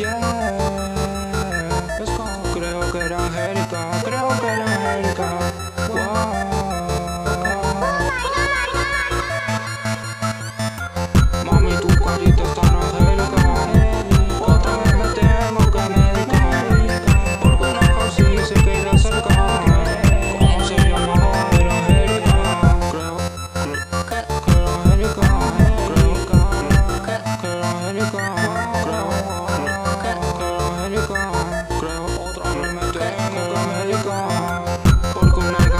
yeah.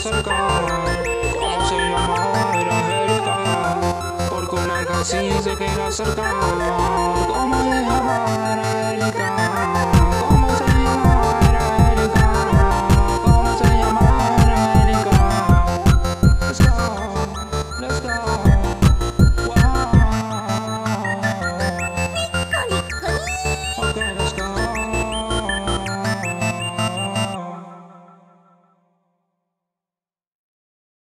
acerca. ¿Cómo se llama? Era Angélica. Porque una alcancía se queda cerca.